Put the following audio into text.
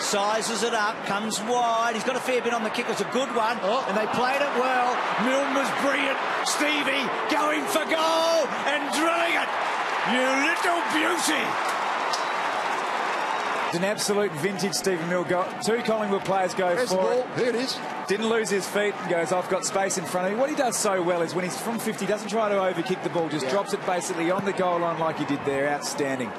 sizes it up, comes wide. He's got a fair bit on the kick. It's a good one, oh. and they played it well. Milne was brilliant. Stevie going for goal and drilling it. You little beauty. It's an absolute vintage Stephen Milne goal. Two Collingwood players go There's for it. Here it is. Didn't lose his feet and goes, I've got space in front of me. What he does so well is when he's from 50, doesn't try to overkick the ball, just Yeah. drops it basically on the goal line like he did there. Outstanding.